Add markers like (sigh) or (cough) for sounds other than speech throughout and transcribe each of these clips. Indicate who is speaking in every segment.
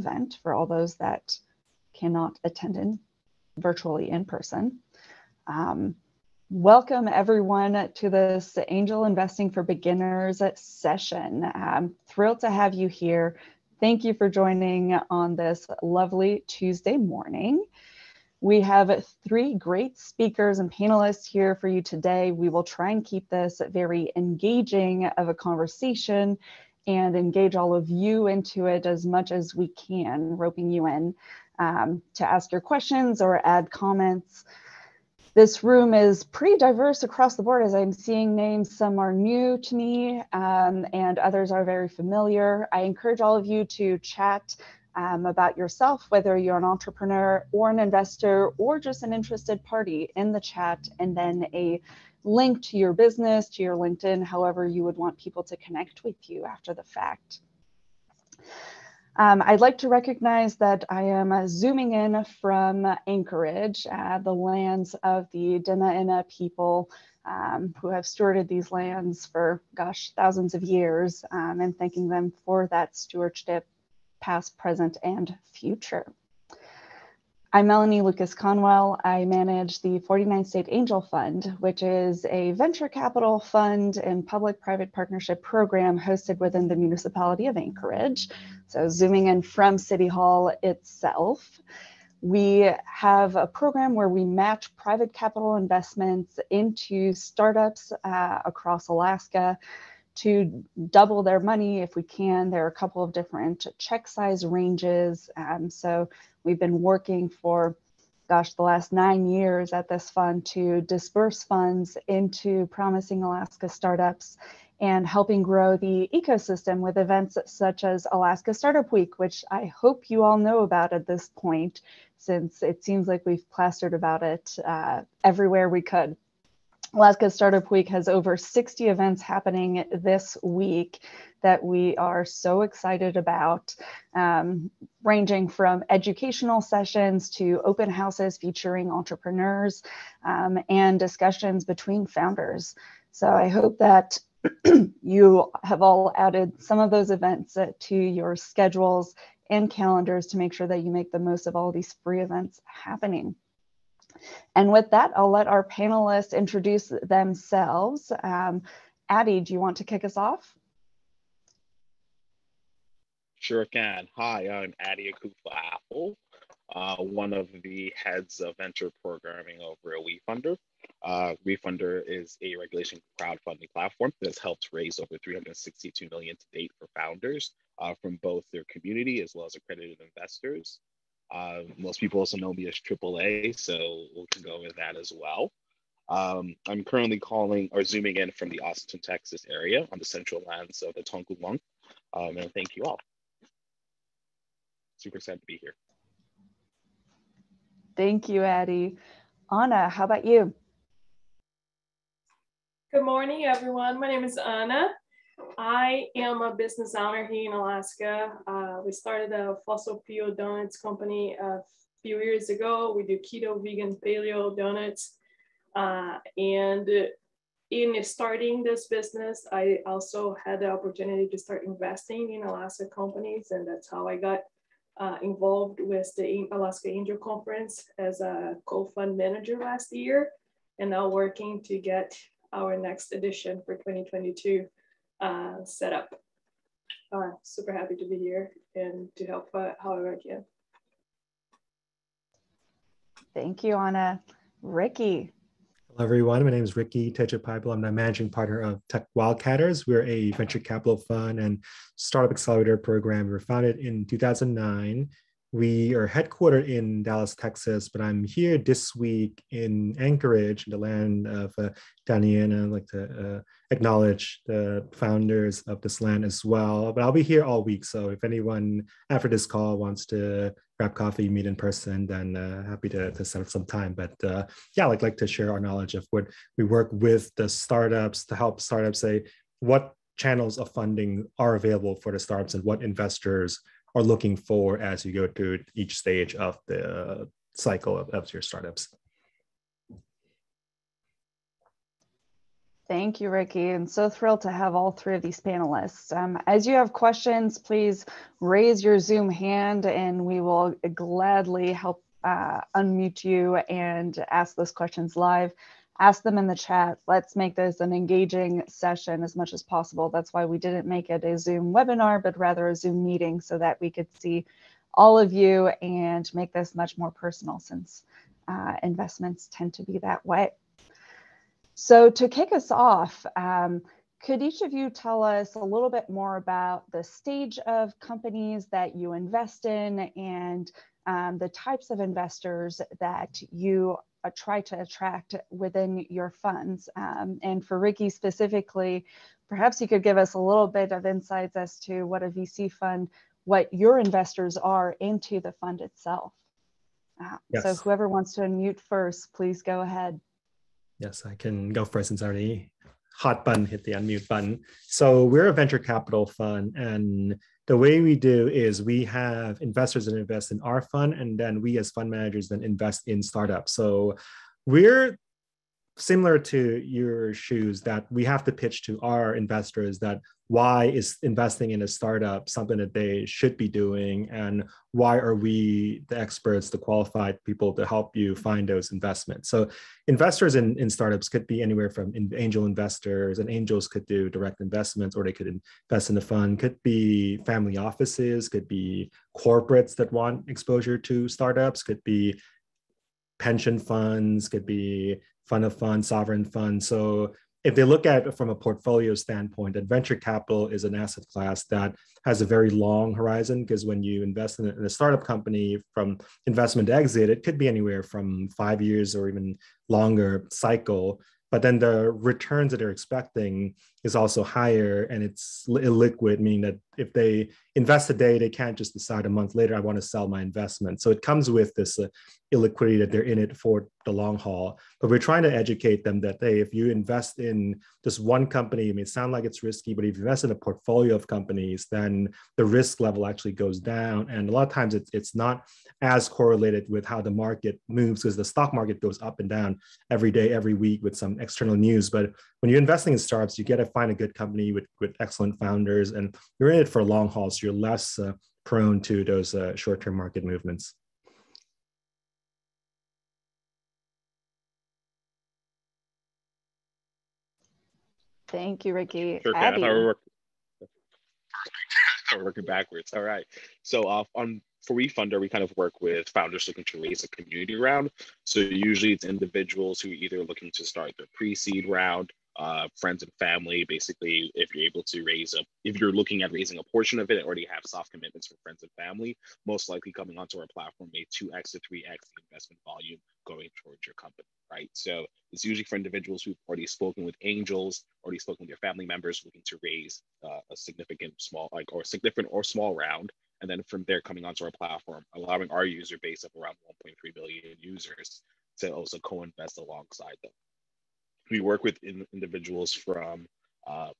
Speaker 1: event for all those that cannot attend in virtually in person. Um, welcome everyone to this Angel Investing for Beginners session. I'm thrilled to have you here. Thank you for joining on this lovely Tuesday morning. We have three great speakers and panelists here for you today. We will try and keep this very engaging of a conversation and engage all of you into it as much as we can, roping you in um, to ask your questions or add comments. This room is pretty diverse across the board as I'm seeing names. Some are new to me um, and others are very familiar. I encourage all of you to chat um, about yourself, whether you're an entrepreneur or an investor or just an interested party in the chat, and then a link to your business, to your LinkedIn, however you would want people to connect with you after the fact. Um, I'd like to recognize that I am uh, zooming in from Anchorage, uh, the lands of the Dena'ina people um, who have stewarded these lands for, gosh, thousands of years, um, and thanking them for that stewardship, past, present, and future. I'm Melanie Lucas Conwell. I manage the 49 State Angel Fund, which is a venture capital fund and public private partnership program hosted within the municipality of Anchorage. So, zooming in from City Hall itself, we have a program where we match private capital investments into startups uh, across Alaska to double their money if we can. There are a couple of different check size ranges. Um, so We've been working for, gosh, the last nine years at this fund to disperse funds into promising Alaska startups and helping grow the ecosystem with events such as Alaska Startup Week, which I hope you all know about at this point, since it seems like we've plastered about it uh, everywhere we could. Alaska Startup Week has over 60 events happening this week that we are so excited about, um, ranging from educational sessions to open houses featuring entrepreneurs um, and discussions between founders. So I hope that (clears throat) you have all added some of those events to your schedules and calendars to make sure that you make the most of all these free events happening. And with that, I'll let our panelists introduce themselves. Um, Addie, do you want to kick us off?
Speaker 2: Sure can. Hi, I'm Adi Akufa Apple, uh, one of the heads of venture programming over at WeFunder. Uh, WeFunder is a regulation crowdfunding platform that's helped raise over 362 million to date for founders uh, from both their community as well as accredited investors. Uh, most people also know me as AAA, so we can go with that as well. Um, I'm currently calling or zooming in from the Austin, Texas area on the central lands of the Tongkulong. Um, and thank you all. Super excited to be here.
Speaker 1: Thank you, Addie. Anna, how about you?
Speaker 3: Good morning, everyone. My name is Anna. I am a business owner here in Alaska. Uh, we started a fossil fuel donuts company a few years ago. We do keto, vegan, paleo donuts. Uh, and in starting this business, I also had the opportunity to start investing in Alaska companies. And that's how I got uh, involved with the Alaska Angel Conference as a co-fund manager last year. And now working to get our next edition for 2022 uh, set up. Uh, super happy to be here and to help uh, however I can.
Speaker 1: Thank you, Anna. Ricky.
Speaker 4: Hello, everyone. My name is Ricky Tejapaibel. I'm the managing partner of Tech Wildcatters. We're a venture capital fund and startup accelerator program. We were founded in 2009 we are headquartered in Dallas, Texas, but I'm here this week in Anchorage, in the land of uh, Dena'ina. I'd like to uh, acknowledge the founders of this land as well. But I'll be here all week. So if anyone after this call wants to grab coffee, meet in person, then uh, happy to, to set up some time. But uh, yeah, I'd like to share our knowledge of what we work with the startups to help startups say what channels of funding are available for the startups and what investors are looking for as you go through each stage of the cycle of, of your startups.
Speaker 1: Thank you, Ricky. And so thrilled to have all three of these panelists. Um, as you have questions, please raise your Zoom hand and we will gladly help uh, unmute you and ask those questions live. Ask them in the chat. Let's make this an engaging session as much as possible. That's why we didn't make it a Zoom webinar, but rather a Zoom meeting so that we could see all of you and make this much more personal since uh, investments tend to be that way. So to kick us off, um, could each of you tell us a little bit more about the stage of companies that you invest in and um, the types of investors that you uh, try to attract within your funds? Um, and for Ricky specifically, perhaps you could give us a little bit of insights as to what a VC fund, what your investors are into the fund itself. Uh, yes. So whoever wants to unmute first, please go ahead.
Speaker 4: Yes, I can go first since I already hot button hit the unmute button. So we're a venture capital fund, and the way we do is we have investors that invest in our fund, and then we as fund managers then invest in startups. So we're similar to your shoes that we have to pitch to our investors that why is investing in a startup something that they should be doing? And why are we the experts the qualified people to help you find those investments? So investors in, in startups could be anywhere from angel investors and angels could do direct investments or they could invest in the fund. Could be family offices could be corporates that want exposure to startups could be pension funds could be fund of funds, sovereign funds. So if they look at it from a portfolio standpoint, that venture capital is an asset class that has a very long horizon because when you invest in a, in a, startup company from investment to exit, it could be anywhere from five years or even longer cycle but then the returns that they're expecting is also higher and it's illiquid meaning that if they invest today they can't just decide a month later i want to sell my investment. So it comes with this uh, illiquidity that they're in it for the long haul. But we're trying to educate them that hey if you invest in just one company it may sound like it's risky but if you invest in a portfolio of companies then the risk level actually goes down. And a lot of times it's, it's not as correlated with how the market moves because the stock market goes up and down every day every week with some external news. But when you're investing in startups, you get to find a good company with, with excellent founders, and you're in it for a long haul, so you're less uh, prone to those uh, short-term market movements.
Speaker 1: Thank you, Ricky.
Speaker 2: Sure, Abby. (laughs) we're working backwards. All right. So uh, on for WeFunder, we kind of work with founders looking to raise a community round. So usually it's individuals who are either looking to start their pre-seed round, uh, friends and family. Basically, if you're able to raise a, if you're looking at raising a portion of it, and already have soft commitments from friends and family, most likely coming onto our platform may 2x to 3x the investment volume going towards your company, right? So it's usually for individuals who've already spoken with angels, already spoken with their family members looking to raise uh, a significant small, like, or significant or small round and then from there coming onto our platform, allowing our user base of around 1.3 billion users to also co-invest alongside them. We work with in, individuals from uh,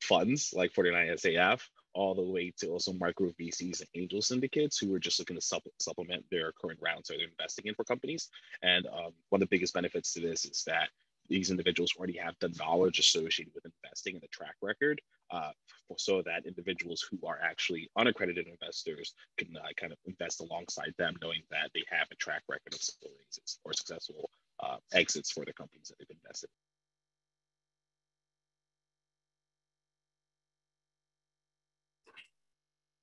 Speaker 2: funds like 49SAF all the way to also micro VCs and angel syndicates who are just looking to supp- supplement their current rounds that they're investing in for companies. And um, one of the biggest benefits to this is that these individuals already have the knowledge associated with investing and the track record uh, so that individuals who are actually unaccredited investors can uh, kind of invest alongside them, knowing that they have a track record of raises or successful uh, exits for the companies that they've invested.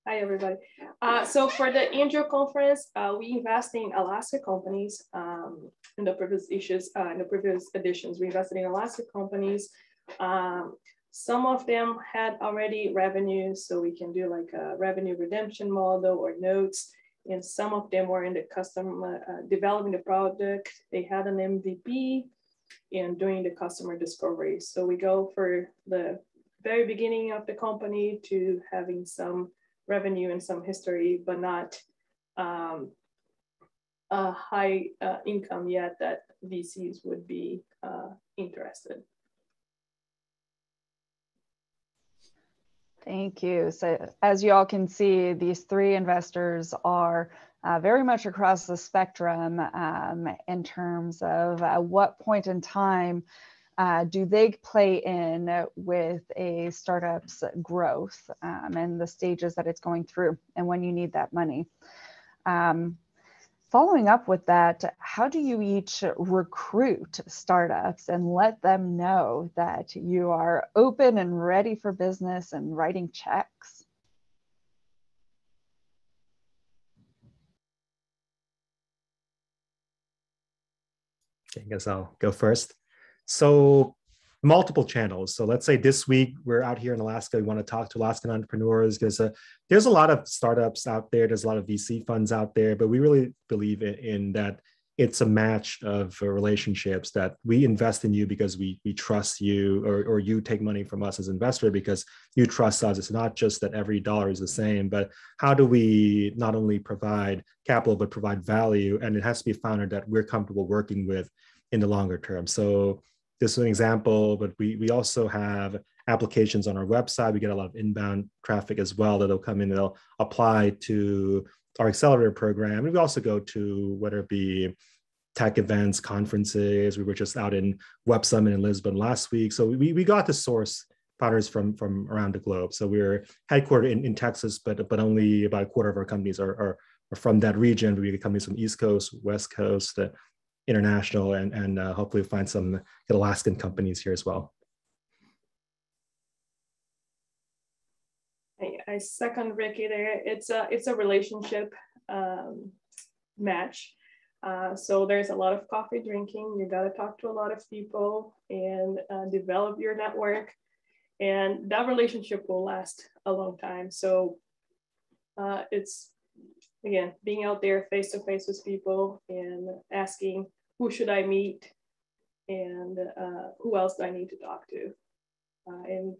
Speaker 3: Hi, everybody. Uh, so for the Angel Conference, uh, we invest in Alaska companies. Um, in the previous issues, uh, in the previous editions, we invested in Alaska companies. Um, some of them had already revenue, so we can do like a revenue redemption model or notes. And some of them were in the customer uh, developing the product. They had an MVP and doing the customer discovery. So we go for the very beginning of the company to having some revenue and some history, but not um, a high uh, income yet that VCs would be uh, interested.
Speaker 1: Thank you. So as you all can see, these three investors are uh, very much across the spectrum um, in terms of at what point in time uh, do they play in with a startup's growth um, and the stages that it's going through and when you need that money? Um, following up with that, how do you each recruit startups and let them know that you are open and ready for business and writing checks?
Speaker 4: I guess I'll go first. So multiple channels. So let's say this week we're out here in Alaska. We want to talk to Alaskan entrepreneurs because there's a lot of startups out there. There's a lot of VC funds out there, but we really believe in, in that it's a match of uh, relationships that we invest in you because we we trust you, or or you take money from us as investor because you trust us. It's not just that every dollar is the same, but how do we not only provide capital but provide value, and it has to be a founder that we're comfortable working with in the longer term. So this is an example, but we, we also have applications on our website. We get a lot of inbound traffic as well that'll come in, they'll apply to our accelerator program. And we also go to whether it be tech events, conferences. We were just out in Web Summit in Lisbon last week. So we, we got to source founders from, from around the globe. So we're headquartered in, in Texas, but, but only about a quarter of our companies are, are, are from that region. We get companies from East Coast, West Coast, uh, international and, and uh, hopefully find some Alaskan companies here as well.
Speaker 3: I, second Ricky there. It's a, it's a relationship um, match. Uh, so there's a lot of coffee drinking. You got to talk to a lot of people and uh, develop your network. And that relationship will last a long time. So uh, it's again being out there face to face with people and asking who should I meet and uh, who else do I need to talk to, uh, and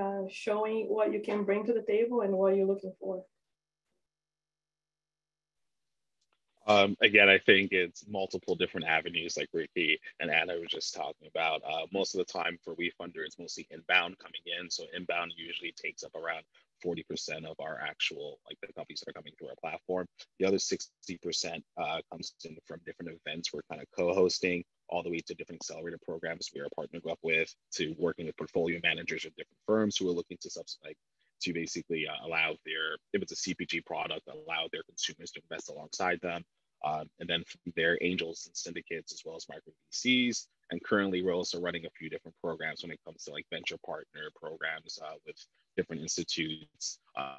Speaker 3: uh, showing what you can bring to the table and what you're looking for.
Speaker 2: Um, again, I think it's multiple different avenues, like Ricky and Anna were just talking about. Uh, most of the time for WeFunder, it's mostly inbound coming in. So inbound usually takes up around 40% of our actual, like the companies that are coming through our platform. The other 60% uh, comes in from different events we're kind of co-hosting all the way to different accelerator programs we are partnering up with to working with portfolio managers of different firms who are looking to subsidize to basically uh, allow their, if it's a CPG product, allow their consumers to invest alongside them. Um, and then from there, angels and syndicates, as well as micro VCs. And currently, we're also running a few different programs when it comes to like venture partner programs uh, with different institutes, uh,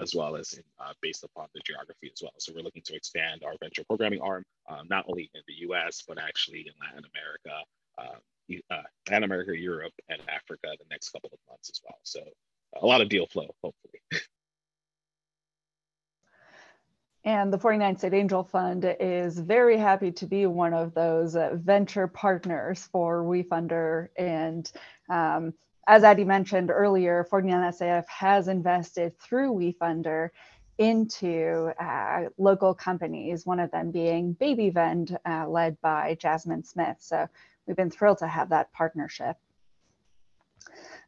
Speaker 2: as well as in, uh, based upon the geography as well. So we're looking to expand our venture programming arm, um, not only in the US, but actually in Latin America, uh, uh, Latin America, Europe, and Africa the next couple of months as well. So a lot of deal flow, hopefully.
Speaker 1: And the 49 State Angel Fund is very happy to be one of those uh, venture partners for WeFunder. And um, as Addie mentioned earlier, 49SAF has invested through WeFunder into uh, local companies, one of them being BabyVend, uh, led by Jasmine Smith. So we've been thrilled to have that partnership.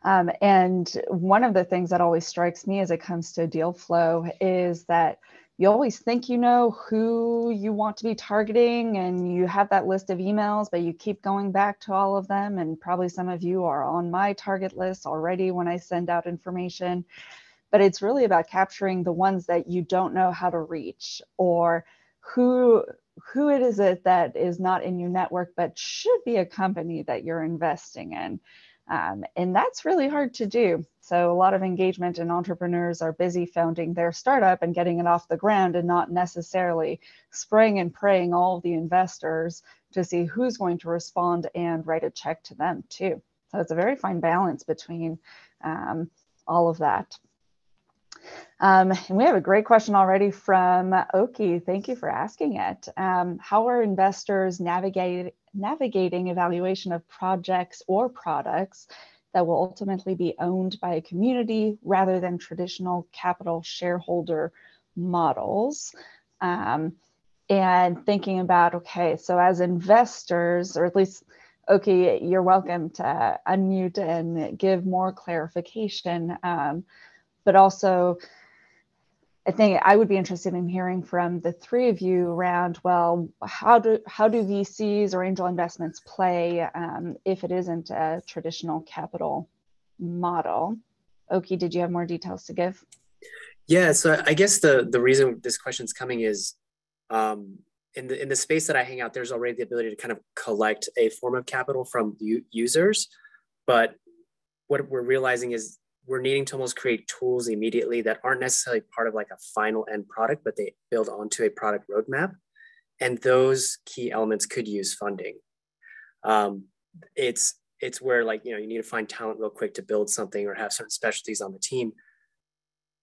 Speaker 1: Um, and one of the things that always strikes me as it comes to deal flow is that you always think you know who you want to be targeting and you have that list of emails, but you keep going back to all of them. And probably some of you are on my target list already when I send out information. But it's really about capturing the ones that you don't know how to reach or who who it is it that is not in your network but should be a company that you're investing in um, and that's really hard to do. So a lot of engagement and entrepreneurs are busy founding their startup and getting it off the ground and not necessarily spraying and praying all the investors to see who's going to respond and write a check to them too. So it's a very fine balance between um, all of that. Um, and we have a great question already from Oki. Thank you for asking it. Um, how are investors navigate, navigating evaluation of projects or products that will ultimately be owned by a community rather than traditional capital shareholder models? Um, and thinking about, okay, so as investors, or at least okay, you're welcome to unmute and give more clarification. Um, but also I think I would be interested in hearing from the three of you around, well, how do how do VCs or angel investments play um, if it isn't a traditional capital model? Oki, did you have more details to give?
Speaker 5: Yeah, so I guess the the reason this question is coming is um, in the in the space that I hang out, there's already the ability to kind of collect a form of capital from users, but what we're realizing is we're needing to almost create tools immediately that aren't necessarily part of like a final end product, but they build onto a product roadmap. And those key elements could use funding. Um, it's it's where like you know you need to find talent real quick to build something or have certain specialties on the team.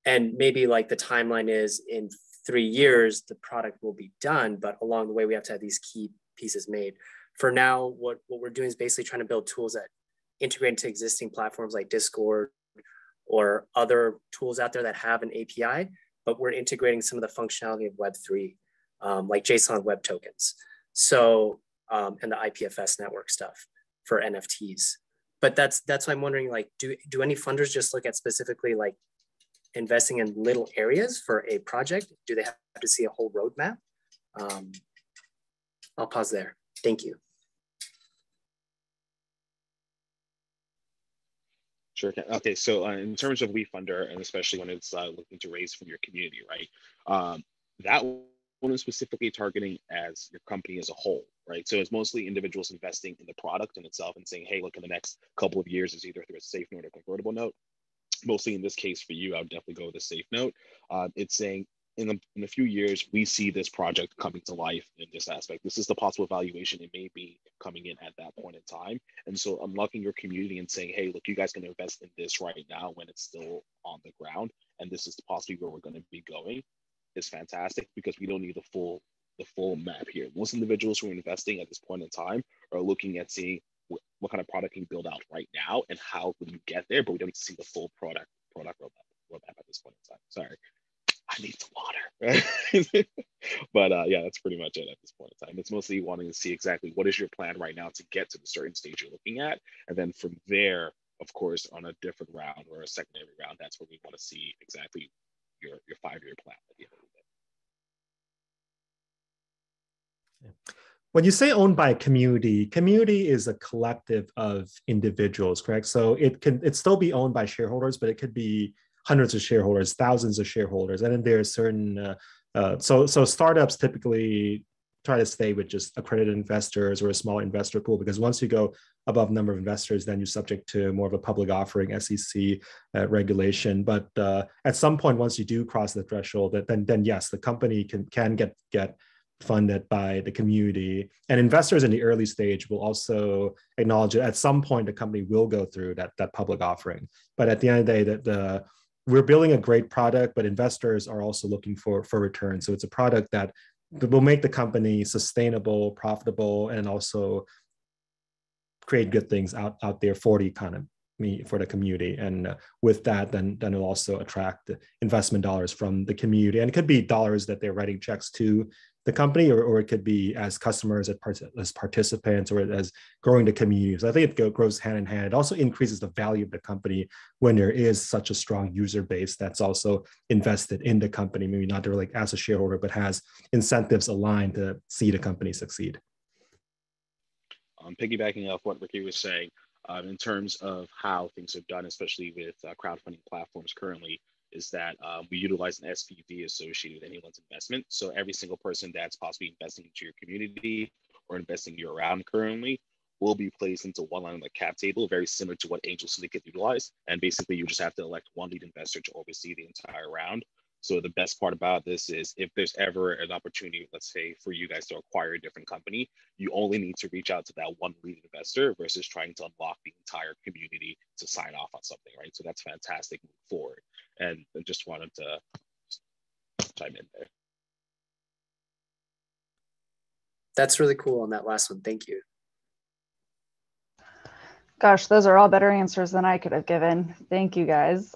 Speaker 5: And maybe like the timeline is in three years the product will be done, but along the way we have to have these key pieces made. For now, what what we're doing is basically trying to build tools that integrate into existing platforms like Discord or other tools out there that have an API, but we're integrating some of the functionality of Web3, um, like JSON Web Tokens. So, um, and the IPFS network stuff for NFTs. But that's that's why I'm wondering, like, do do any funders just look at specifically like investing in little areas for a project? Do they have to see a whole roadmap? Um, I'll pause there. Thank you.
Speaker 2: Sure. Okay. So uh, in terms of WeFunder, and especially when it's uh, looking to raise from your community, right? Um, that one is specifically targeting as your company as a whole, right? So it's mostly individuals investing in the product in itself and saying, hey, look, in the next couple of years, it's either through a safe note or convertible note. Mostly in this case for you, I would definitely go with a safe note. Uh, it's saying, in a, in a few years, we see this project coming to life in this aspect. This is the possible valuation it may be coming in at that point in time. And so unlocking your community and saying, hey, look, you guys can invest in this right now when it's still on the ground. And this is possibly where we're going to be going is fantastic because we don't need the full the full map here. Most individuals who are investing at this point in time are looking at seeing what, what kind of product can you build out right now and how will you get there, but we don't need to see the full product product roadmap, roadmap at this point in time. Sorry. Need some water. (laughs) but uh, yeah, that's pretty much it at this point in time. It's mostly wanting to see exactly what is your plan right now to get to the certain stage you're looking at. And then from there, of course, on a different round or a secondary round, that's where we want to see exactly your, your five-year plan at the end of
Speaker 4: the day. When you say owned by a community, community is a collective of individuals, correct? So it can it still be owned by shareholders, but it could be hundreds of shareholders, thousands of shareholders, and then there are certain. Uh, uh, so so startups typically try to stay with just accredited investors or a small investor pool because once you go above number of investors, then you're subject to more of a public offering SEC uh, regulation. But uh, at some point, once you do cross the threshold, that then then yes, the company can can get get funded by the community and investors in the early stage will also acknowledge that at some point the company will go through that that public offering but at the end of the day that the we're building a great product, but investors are also looking for for return. So it's a product that will make the company sustainable, profitable, and also create good things out, out there for the economy me for the community and uh, with that then then it'll also attract investment dollars from the community and it could be dollars that they're writing checks to the company, or, or it could be as customers, as participants, or as growing the community. So I think it grows hand in hand. It also increases the value of the company when there is such a strong user base that's also invested in the company, maybe not really as a shareholder, but has incentives aligned to see the company succeed.
Speaker 2: Um, piggybacking off what Ricky was saying, um, in terms of how things are done, especially with uh, crowdfunding platforms currently, is that um, we utilize an SPV associated with anyone's investment. So every single person that's possibly investing into your community or investing year round currently will be placed into one line on the cap table, very similar to what Angel Syndicate utilize. And basically, you just have to elect one lead investor to oversee the entire round. So the best part about this is if there's ever an opportunity, let's say for you guys to acquire a different company, you only need to reach out to that one lead investor versus trying to unlock the entire community to sign off on something, right? So that's fantastic move forward. And I just wanted to chime in there.
Speaker 5: That's really cool on that last one. Thank you.
Speaker 1: Gosh, those are all better answers than I could have given. Thank you guys.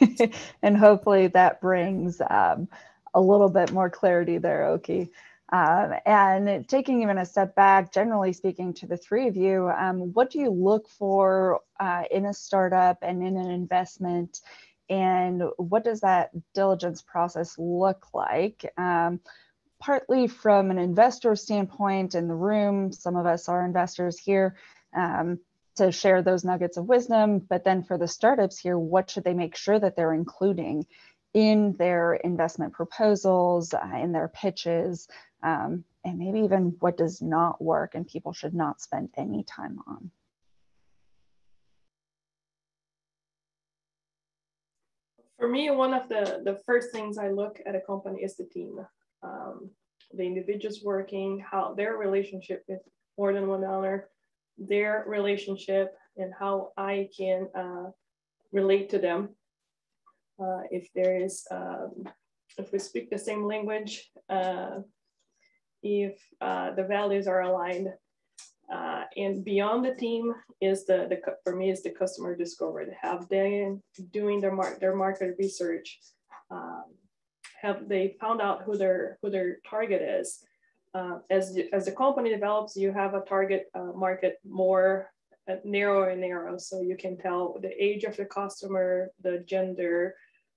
Speaker 1: (laughs) and hopefully that brings um, a little bit more clarity there, Oki. Um, and taking even a step back, generally speaking to the three of you, um, what do you look for uh, in a startup and in an investment and what does that diligence process look like? Um, partly from an investor standpoint in the room, some of us are investors here um, to share those nuggets of wisdom. But then for the startups here, what should they make sure that they're including in their investment proposals, uh, in their pitches, um, and maybe even what does not work and people should not spend any time on?
Speaker 3: For me, one of the, the first things I look at a company is the team. Um, the individuals working, how their relationship with more than one owner, their relationship, and how I can uh, relate to them. Uh, if there is, um, if we speak the same language, uh, if uh, the values are aligned, uh, and beyond the team is the, the for me is the customer discovery. Have they doing their mark their market research? Um, have they found out who their who their target is? Uh, as as the company develops, you have a target uh, market more uh, narrow and narrow, so you can tell the age of the customer, the gender,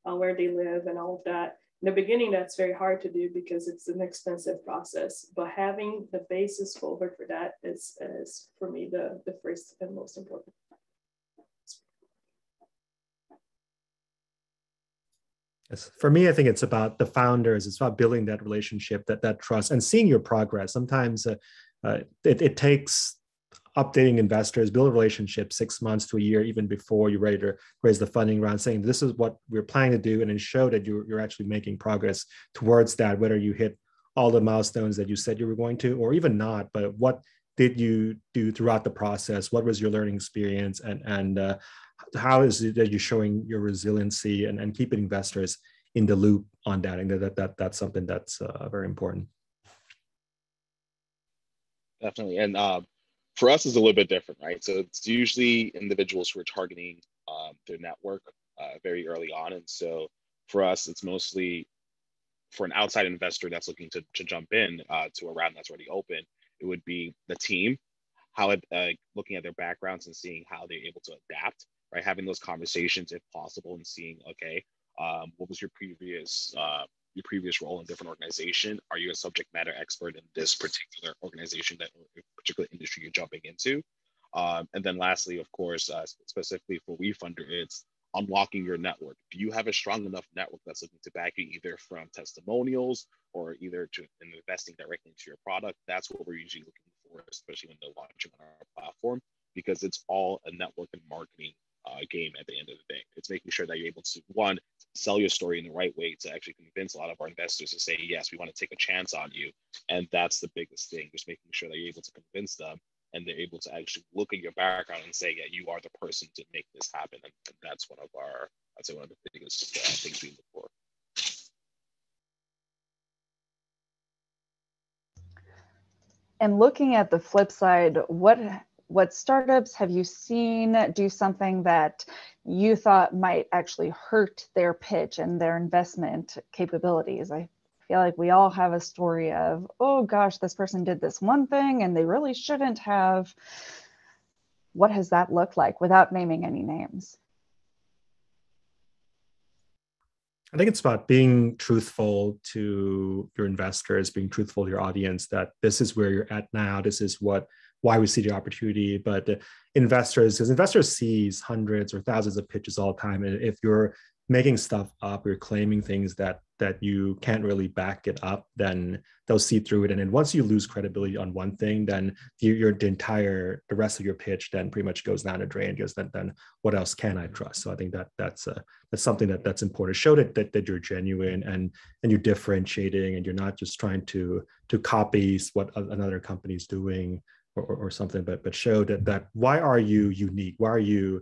Speaker 3: uh, where they live, and all of that in the beginning, that's very hard to do because it's an expensive process. But having the basis forward for that is, is for me, the, the first and most important.
Speaker 4: Yes. For me, I think it's about the founders. It's about building that relationship, that that trust, and seeing your progress. Sometimes uh, uh, it, it takes updating investors, build a relationship six months to a year, even before you're ready to raise the funding round, saying this is what we're planning to do, and then show that you're, you're actually making progress towards that, whether you hit all the milestones that you said you were going to, or even not, but what did you do throughout the process? What was your learning experience? And, and uh, how is it that you're showing your resiliency and, and keeping investors in the loop on that? And that, that, that's something that's uh, very important.
Speaker 2: Definitely. And uh, for us, is a little bit different, right? So it's usually individuals who are targeting um, their network uh, very early on. And so for us, it's mostly for an outside investor that's looking to, to jump in uh, to a round that's already open, it would be the team, how it, uh, looking at their backgrounds and seeing how they're able to adapt, right? Having those conversations if possible and seeing, okay, um, what was your previous uh, your previous role in different organization? Are you a subject matter expert in this particular organization that particular industry you're jumping into? Um, and then lastly, of course, uh, specifically for WeFunder, it's unlocking your network. Do you have a strong enough network that's looking to back you either from testimonials or either to investing directly into your product? That's what we're usually looking for, especially when they're launching on our platform, because it's all a network and marketing uh, game at the end of the day. It's making sure that you're able to one sell your story in the right way to actually convince a lot of our investors to say yes, we want to take a chance on you, and that's the biggest thing. Just making sure that you're able to convince them and they're able to actually look at your background and say, yeah, you are the person to make this happen, and, and that's one of our, I'd say, one of the biggest uh, things we look for.
Speaker 1: And looking at the flip side, what what startups have you seen do something that you thought might actually hurt their pitch and their investment capabilities? I feel like we all have a story of, oh gosh, this person did this one thing and they really shouldn't have. What has that looked like without naming any names?
Speaker 4: I think it's about being truthful to your investors, being truthful to your audience that this is where you're at now. This is what why we see the opportunity. But investors, because investors sees hundreds or thousands of pitches all the time, and if you're making stuff up, you're claiming things that that you can't really back it up, then they'll see through it. And then once you lose credibility on one thing, then you, your the entire the rest of your pitch then pretty much goes down the drain. Because then, then what else can I trust? So I think that that's uh, that's something that that's important. Show that, that that you're genuine and and you're differentiating, and you're not just trying to to copy what another company's doing or, or something, but but show that that why are you unique? Why are you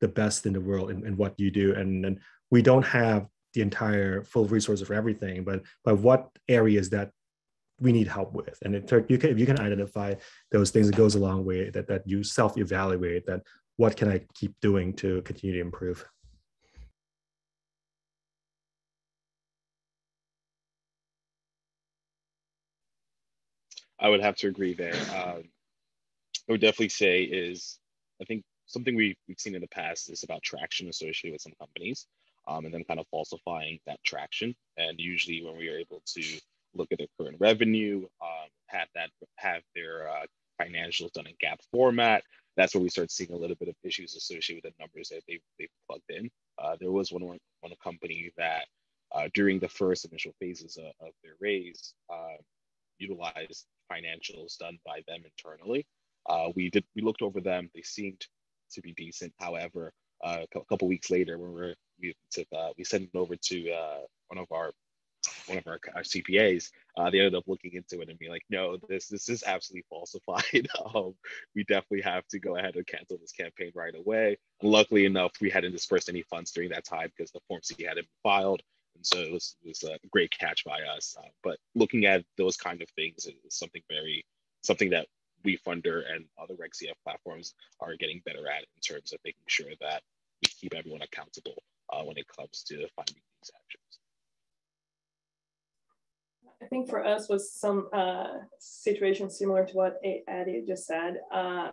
Speaker 4: the best in the world in, in what you do? And, and we don't have the entire full resources for everything, but but what areas that we need help with. And it, you can, if you can identify those things, it goes a long way that, that you self-evaluate that what can I keep doing to continue to improve.
Speaker 2: I would have to agree there. Um, I would definitely say is I think something we, we've seen in the past is about traction associated with some companies. um, and then kind of falsifying that traction. And usually, when we are able to look at their current revenue, um, have that have their uh, financials done in GAAP format, that's where we start seeing a little bit of issues associated with the numbers that they they plugged in. Uh, there was one one company that uh, during the first initial phases of, of their raise uh, utilized financials done by them internally. Uh, we did we looked over them; they seemed to be decent. However, uh, a couple weeks later, when we we took uh, we sent it over to uh, one of our one of our, our CPAs, uh, they ended up looking into it and being like, no, this this is absolutely falsified. (laughs) um, we definitely have to go ahead and cancel this campaign right away. And luckily enough, we hadn't dispersed any funds during that time because the Form C hadn't been filed. And so it was, it was a great catch by us. Uh, but looking at those kind of things is something very, something that WeFunder and other RegCF platforms are getting better at in terms of making sure that we keep everyone accountable uh, when it comes to finding these actions.
Speaker 3: I think for us was some uh, situation similar to what Addie just said, uh,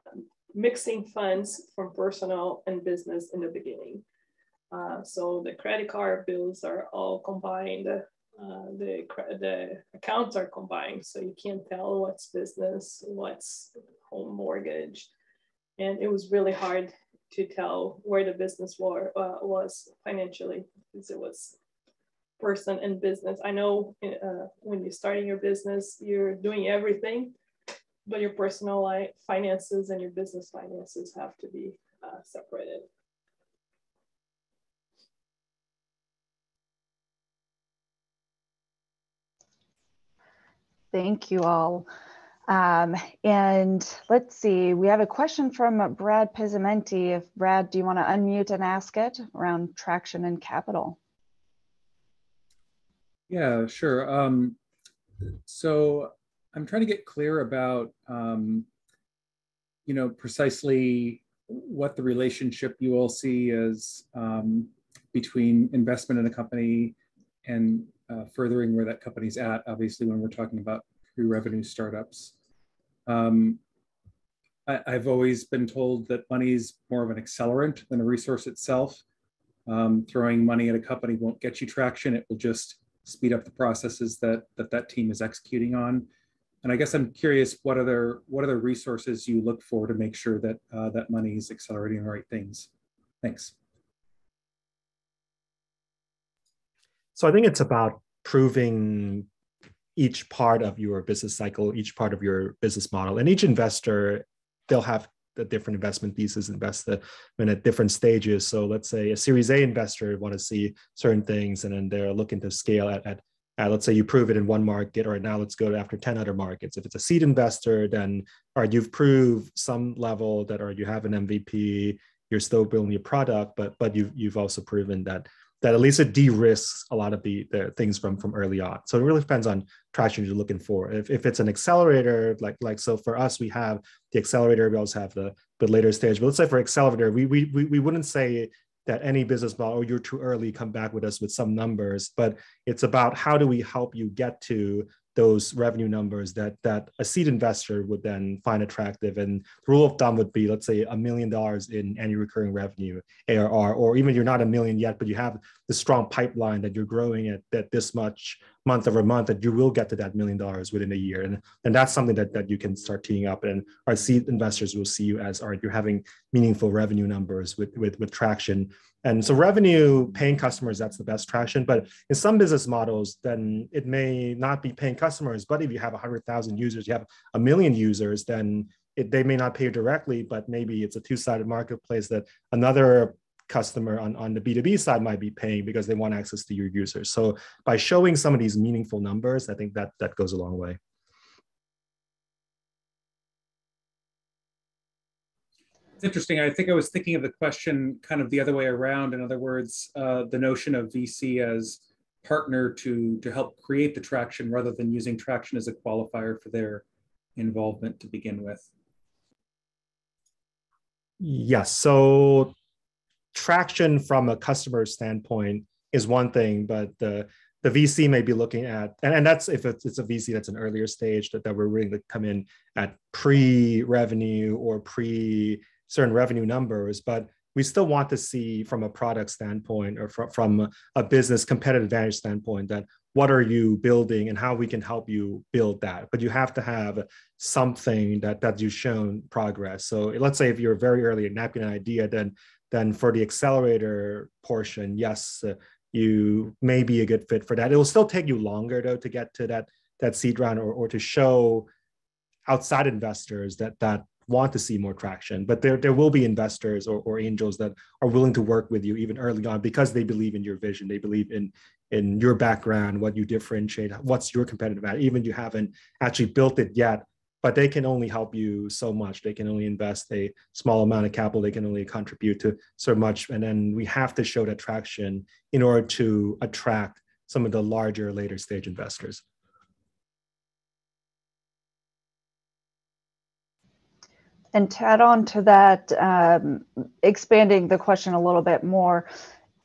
Speaker 3: mixing funds from personal and business in the beginning. Uh, so the credit card bills are all combined. Uh, the the accounts are combined, so you can't tell what's business, what's home mortgage, and it was really hard to tell where the business war, uh, was financially because it was person and business. I know uh, when you're starting your business, you're doing everything, but your personal finances and your business finances have to be uh, separated.
Speaker 1: Thank you all. Um, and let's see, we have a question from Brad Pizzamenti. If Brad, do you want to unmute and ask it around traction and capital?
Speaker 6: Yeah, sure. Um, so I'm trying to get clear about, um, you know, precisely what the relationship you all see is um, between investment in a company and uh, furthering where that company's at, obviously, when we're talking about pre-revenue startups. Um, I, have always been told that money is more of an accelerant than a resource itself. Um, throwing money at a company won't get you traction. It will just speed up the processes that that, that team is executing on. And I guess I'm curious, what other what other resources you look for to make sure that uh, that money is accelerating the right things? Thanks.
Speaker 4: So I think it's about proving each part of your business cycle, each part of your business model, and each investor they'll have the different investment thesis invest the, in at different stages. So let's say a Series A investor want to see certain things, and then they're looking to scale at, at, at let's say you prove it in one market, or now let's go after ten other markets. If it's a seed investor, then or you've proved some level that, or you have an MVP, you're still building your product, but but you've you've also proven that that at least it de-risks a lot of the, the things from from early on. So it really depends on traction you're looking for. If, if it's an accelerator, like like so for us, we have the accelerator, we also have the the later stage. But let's say for accelerator, we we we, we wouldn't say that any business model, oh, you're too early, come back with us with some numbers. But it's about how do we help you get to those revenue numbers that that a seed investor would then find attractive. And the rule of thumb would be, let's say, a million dollars in annual recurring revenue ARR, or even you're not a million yet, but you have the strong pipeline that you're growing at that this much month over month that you will get to that million dollars within a year. And, and that's something that, that you can start teeing up. And our seed investors will see you as, all right, you're having meaningful revenue numbers with, with, with traction. And so revenue paying customers, that's the best traction. But in some business models, then it may not be paying customers. But if you have 100,000 users, you have a million users, then it, they may not pay you directly, but maybe it's a two-sided marketplace that another customer on, on the B2B side might be paying because they want access to your users. So by showing some of these meaningful numbers, I think that that goes a long way.
Speaker 6: It's interesting. I think I was thinking of the question kind of the other way around. In other words, uh, the notion of VC as partner to to help create the traction rather than using traction as a qualifier for their involvement to begin with.
Speaker 4: Yes. So traction from a customer standpoint is one thing, but the the VC may be looking at, and, and that's if it's, it's a VC that's an earlier stage that, that we're willing to come in at pre-revenue or pre certain revenue numbers. But we still want to see from a product standpoint or from, from a business competitive advantage standpoint that what are you building and how we can help you build that but you have to have something that that you've shown progress so let's say if you're very early at napkin idea then then for the accelerator portion yes you may be a good fit for that it will still take you longer though to get to that that seed round or, or to show outside investors that that want to see more traction but there, there will be investors or, or angels that are willing to work with you even early on because they believe in your vision. They believe in in your background what you differentiate what's your competitive advantage even you haven't actually built it yet but they can only help you so much. They can only invest a small amount of capital. They can only contribute to so much. And then we have to show that traction in order to attract some of the larger later stage investors
Speaker 1: And to add on to that, um, expanding the question a little bit more,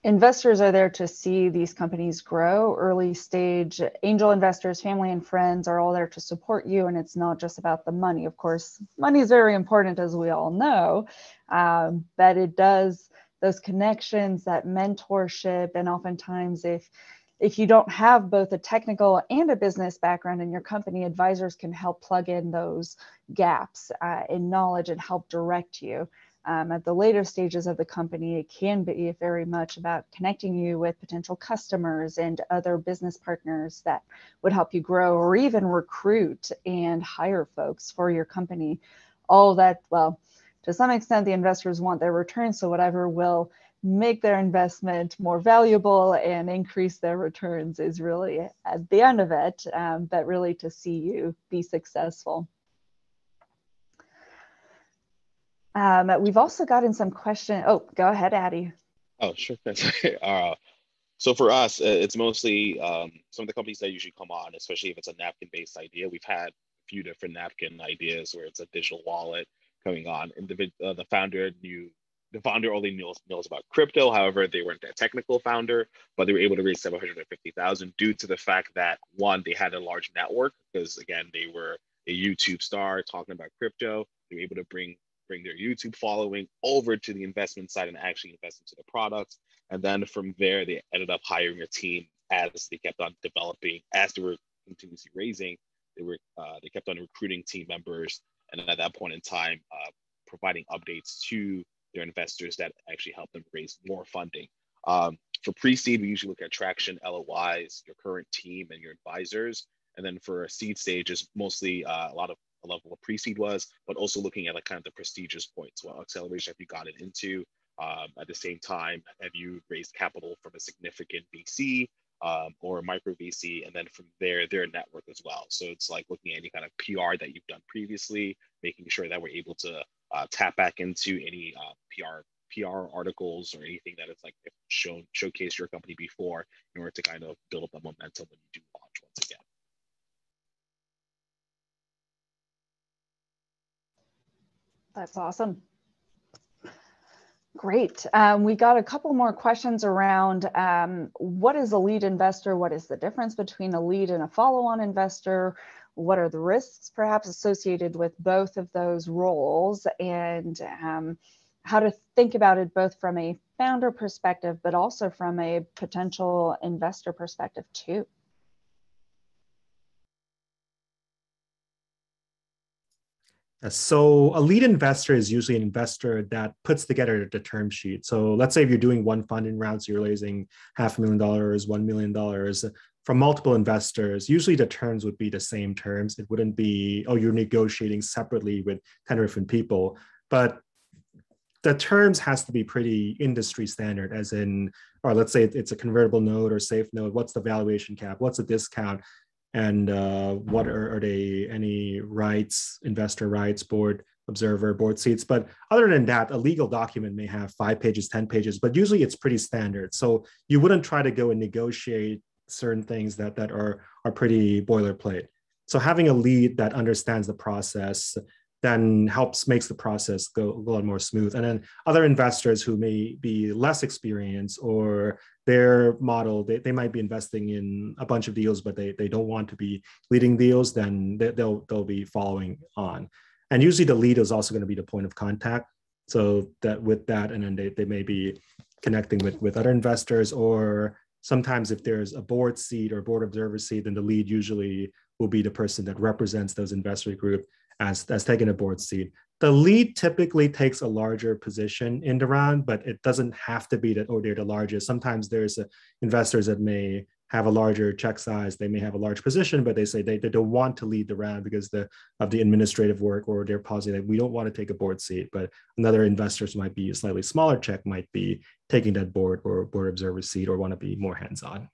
Speaker 1: investors are there to see these companies grow. Early stage angel investors family and friends are all there to support you and it's not just about the money. Of course money is very important as we all know um, but it does those connections that mentorship and oftentimes if if you don't have both a technical and a business background in your company, advisors can help plug in those gaps uh, in knowledge and help direct you. Um, at the later stages of the company, it can be very much about connecting you with potential customers and other business partners that would help you grow or even recruit and hire folks for your company. All that, well, to some extent, the investors want their return. So, whatever will make their investment more valuable and increase their returns is really at the end of it, um, but really to see you be successful. Um, we've also gotten some question. Oh, go ahead, Addie.
Speaker 2: Oh, sure. (laughs) uh, so for us, uh, it's mostly um, some of the companies that usually come on, especially if it's a napkin-based idea. We've had a few different napkin ideas where it's a digital wallet coming on. Uh, the founder knew the founder only knows, knows about crypto. However, they weren't a technical founder, but they were able to raise 750,000 due to the fact that one, they had a large network because again, they were a YouTube star talking about crypto. They were able to bring bring their YouTube following over to the investment side and actually invest into the products. And then from there, they ended up hiring a team as they kept on developing, as they were continuously raising. They were uh, they kept on recruiting team members, and at that point in time, uh, providing updates to their investors that actually help them raise more funding. Um, for pre-seed, we usually look at traction, LOIs, your current team, and your advisors. And then for a seed stage, is mostly uh, a lot of a level of pre-seed was, but also looking at like kind of the prestigious points. What acceleration have you gotten into? Um, at the same time, have you raised capital from a significant VC um, or a micro VC, and then from there, their network as well. So it's like looking at any kind of PR that you've done previously, making sure that we're able to uh, tap back into any uh, PR PR articles or anything that is like shown showcase your company before in order to kind of build up the momentum when you do launch once again.
Speaker 1: That's awesome. Great. Um, we got a couple more questions around um, what is a lead investor? What is the difference between a lead and a follow-on investor? What are the risks perhaps associated with both of those roles and um, how to think about it both from a founder perspective but also from a potential investor perspective too
Speaker 4: So a lead investor is usually an investor that puts together the term sheet. So let's say if you're doing one funding round, so you're raising half a million dollars, one million dollars from multiple investors. Usually the terms would be the same terms. It wouldn't be, oh, you're negotiating separately with 10 different people. But the terms has to be pretty industry standard, as in, or let's say it's a convertible note or safe note. What's the valuation cap? What's the discount? and uh, what are, are they any rights investor rights board observer board seats but other than that a legal document may have five pages ten pages but usually it's pretty standard so you wouldn't try to go and negotiate certain things that that are are pretty boilerplate so having a lead that understands the process then helps makes the process go, go a lot more smooth. And then other investors who may be less experienced or their model, they, they might be investing in a bunch of deals, but they, they don't want to be leading deals, then they, they'll, they'll be following on. And usually the lead is also going to be the point of contact. So that with that, and then they, they may be connecting with, with other investors or sometimes if there's a board seat or board observer seat, then the lead usually will be the person that represents those investor group as, as taking a board seat. The lead typically takes a larger position in the round, but it doesn't have to be that, oh, they're the largest. Sometimes there's a, investors that may have a larger check size, they may have a large position, but they say they, they don't want to lead the round because the, of the administrative work or they're positive we don't want to take a board seat. But another investors might be a slightly smaller check, might be taking that board or board observer seat or want to be more hands-on.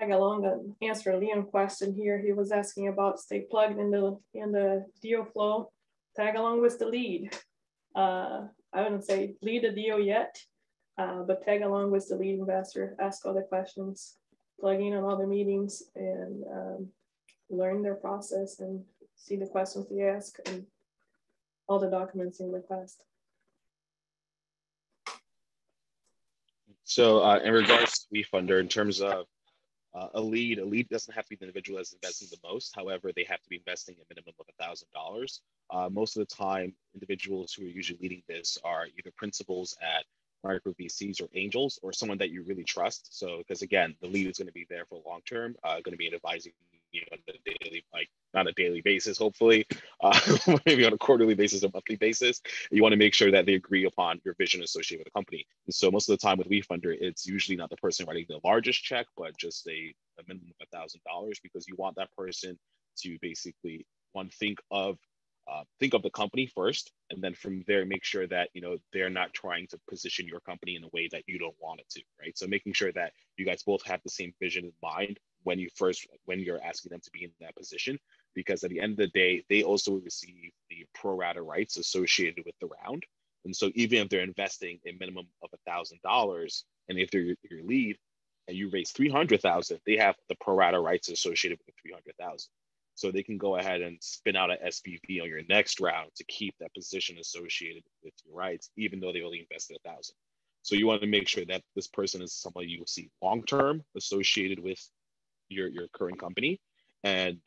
Speaker 3: Tag along to answer Liam question here. He was asking about stay plugged in the in the deal flow. Tag along with the lead. Uh, I wouldn't say lead the deal yet uh, but tag along with the lead investor, ask all the questions, plug in on all the meetings and um, learn their process and see the questions they ask and all the documents in request.
Speaker 2: So uh, in regards to Wefunder, in terms of uh, a lead, a lead doesn't have to be the individual that's investing the most. However, they have to be investing a minimum of a thousand dollars. Uh, most of the time, individuals who are usually leading this are either principals at micro VCs or angels or someone that you really trust. So, because again, the lead is going to be there for long term, uh, going to be advising you on a daily, like not a daily basis, hopefully, uh, (laughs) maybe on a quarterly basis or monthly basis. You want to make sure that they agree upon your vision associated with the company. And so, most of the time with Wefunder, it's usually not the person writing the largest check, but just a, a minimum of a thousand dollars because you want that person to basically one think of uh, think of the company first and then from there make sure that you know they're not trying to position your company in a way that you don't want it to right? So making sure that you guys both have the same vision in mind when you first when you're asking them to be in that position because at the end of the day they also receive the pro rata rights associated with the round. And so even if they're investing a minimum of a thousand dollars and if they're your, lead and you raise 300000 they have the pro rata rights associated with the 300000 so they can go ahead and spin out an SPV on your next round to keep that position associated with your rights, even though they only invested a thousand. So you want to make sure that this person is somebody you will see long term associated with your your current company, and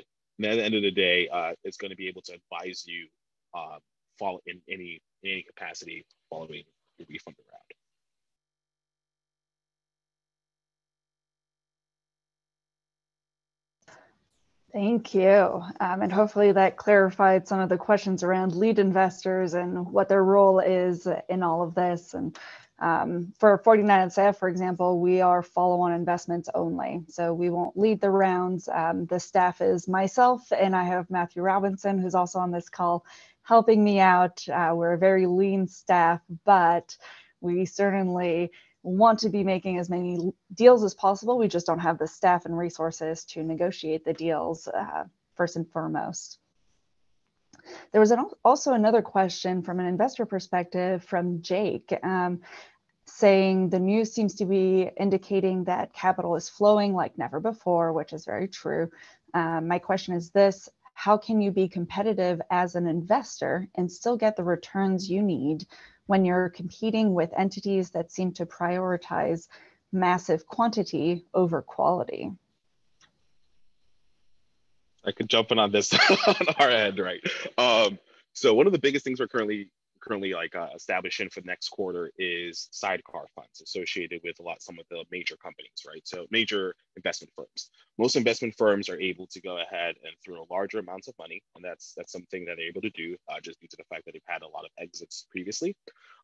Speaker 2: at the end of the day, uh, it's going to be able to advise you uh, follow in any in any capacity following your Wefunder round.
Speaker 1: Thank you. Um, and hopefully that clarified some of the questions around lead investors and what their role is in all of this. And um, for 49SF, for example, we are follow-on investments only. So we won't lead the rounds. Um, the staff is myself and I have Matthew Robinson, who's also on this call, helping me out. Uh, we're a very lean staff, but we certainly want to be making as many deals as possible. We just don't have the staff and resources to negotiate the deals uh, first and foremost. There was an, also another question from an investor perspective from Jake um, saying the news seems to be indicating that capital is flowing like never before, which is very true. Um, my question is this, how can you be competitive as an investor and still get the returns you need when you're competing with entities that seem to prioritize massive quantity over quality.
Speaker 2: I could jump in on this (laughs) on our end, right? Um, so one of the biggest things we're currently currently like uh, establishing for the next quarter is sidecar funds associated with a lot some of the major companies, right? So major investment firms. Most investment firms are able to go ahead and throw larger amounts of money, and that's that's something that they're able to do uh, just due to the fact that they've had a lot of exits previously.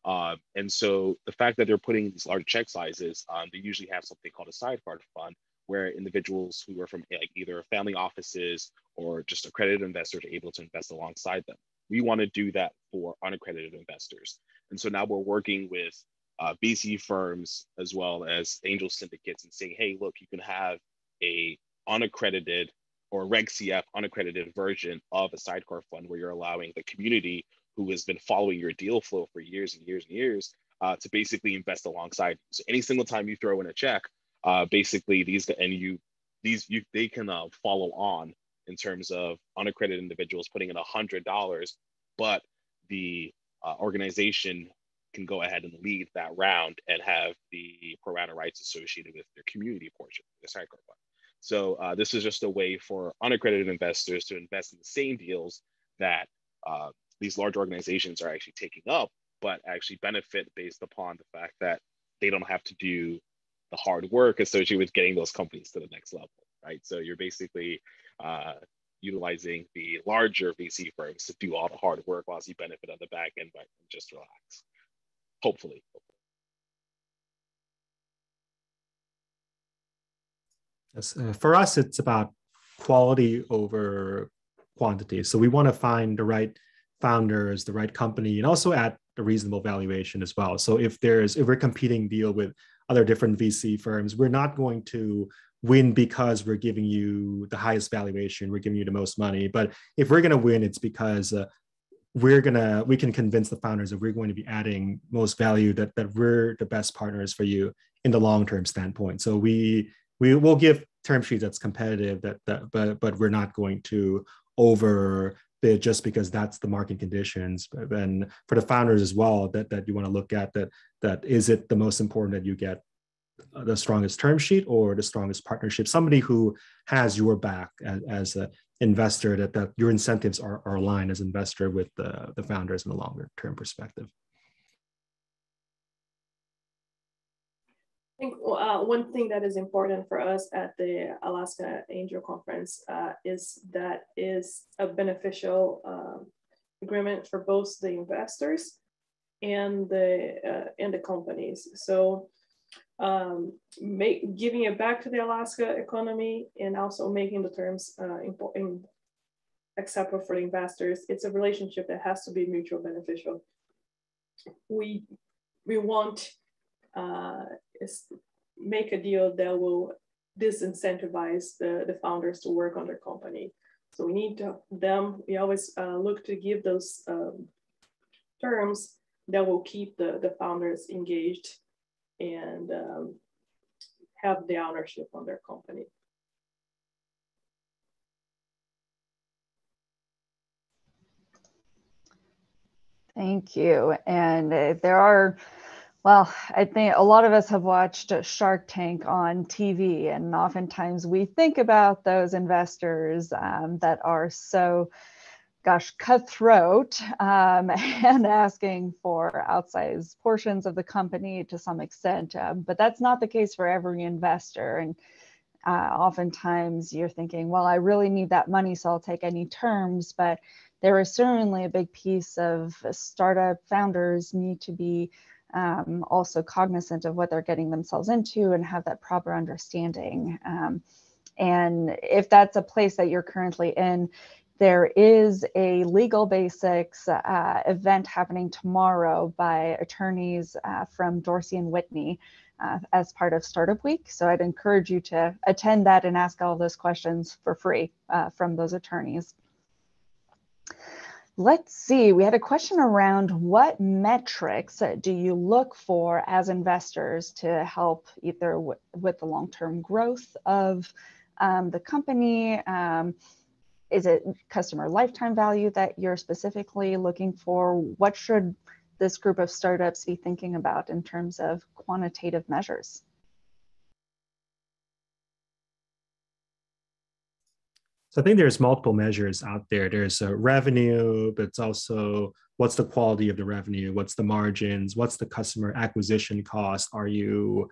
Speaker 2: Um, and so the fact that they're putting these large check sizes, um, they usually have something called a sidecar fund where individuals who are from like either family offices or just accredited investors are able to invest alongside them. We want to do that for unaccredited investors. And so now we're working with uh, VC firms as well as angel syndicates and saying, hey, look, you can have a unaccredited or Reg CF unaccredited version of a sidecar fund where you're allowing the community who has been following your deal flow for years and years and years uh, to basically invest alongside. So any single time you throw in a check, uh, basically these and you these you they can uh, follow on in terms of unaccredited individuals putting in $100, but the uh, organization can go ahead and lead that round and have the pro rata rights associated with their community portion, the sidecar fund. So uh, this is just a way for unaccredited investors to invest in the same deals that uh, these large organizations are actually taking up, but actually benefit based upon the fact that they don't have to do the hard work associated with getting those companies to the next level, right? So you're basically uh, utilizing the larger VC firms to do all the hard work whilst you benefit on the back end by just relax. Hopefully.
Speaker 4: Yes, uh, for us, it's about quality over quantity. So we want to find the right founders, the right company, and also at a reasonable valuation as well. So if there's if we're competing deal with other different VC firms, we're not going to win because we're giving you the highest valuation, we're giving you the most money. But if we're going to win, it's because uh, we're gonna we can convince the founders that we're going to be adding most value that that we're the best partners for you in the long term standpoint. So we we will give term sheets that's competitive that, that but but we're not going to over bid just because that's the market conditions and for the founders as well that that you want to look at that that is it the most important that you get the strongest term sheet or the strongest partnership somebody who has your back as, as an investor that, that your incentives are, are aligned as investor with the, the founders in a longer term perspective
Speaker 3: I think uh, one thing that is important for us at the Alaska Angel Conference uh, is that is a beneficial um, agreement for both the investors and the uh, and the companies. So um, make, giving it back to the Alaska economy and also making the terms uh, important, acceptable for the investors. It's a relationship that has to be mutual beneficial. We we want uh, make a deal that will disincentivize the, the founders to work on their company. So we need to, them, we always uh, look to give those um, terms that will keep the, the founders engaged and um, have the ownership on their company.
Speaker 1: Thank you. And uh, there are well, I think a lot of us have watched Shark Tank on TV, and oftentimes we think about those investors um, that are so, gosh, cutthroat um, (laughs) and asking for outsized portions of the company to some extent. Um, but that's not the case for every investor. And uh, oftentimes you're thinking, well, I really need that money, so I'll take any terms. But there is certainly a big piece of startup founders need to be um, also cognizant of what they're getting themselves into and have that proper understanding. Um, and if that's a place that you're currently in, there is a legal basics uh, event happening tomorrow by attorneys uh, from Dorsey and Whitney uh, as part of Startup Week. So I'd encourage you to attend that and ask all those questions for free uh, from those attorneys. Let's see, we had a question around what metrics do you look for as investors to help either with the long-term growth of um, the company? Um, is it customer lifetime value that you're specifically looking for? What should this group of startups be thinking about in terms of quantitative measures?
Speaker 4: So I think there's multiple measures out there. There's a revenue, but it's also what's the quality of the revenue, what's the margins, what's the customer acquisition cost. Are you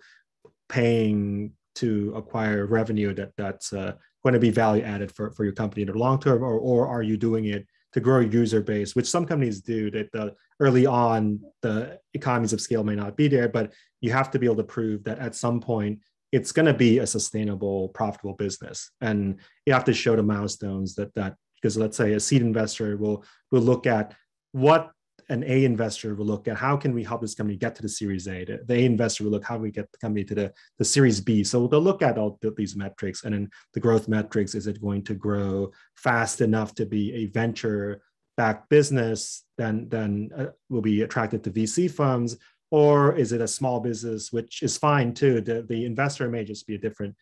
Speaker 4: paying to acquire revenue that that's uh, going to be value added for, for your company in the long term, or, or are you doing it to grow your user base, which some companies do that the early on the economies of scale may not be there, but you have to be able to prove that at some point it's going to be a sustainable, profitable business. And you have to show the milestones that that because let's say a seed investor will will look at what an A investor will look at how can we help this company get to the Series A. The, the A investor will look how we get the company to the, the Series B. So they'll look at all these metrics and then the growth metrics. Is it going to grow fast enough to be a venture backed business? Then then uh, will be attracted to VC funds or is it a small business which is fine too the, the investor may just be a different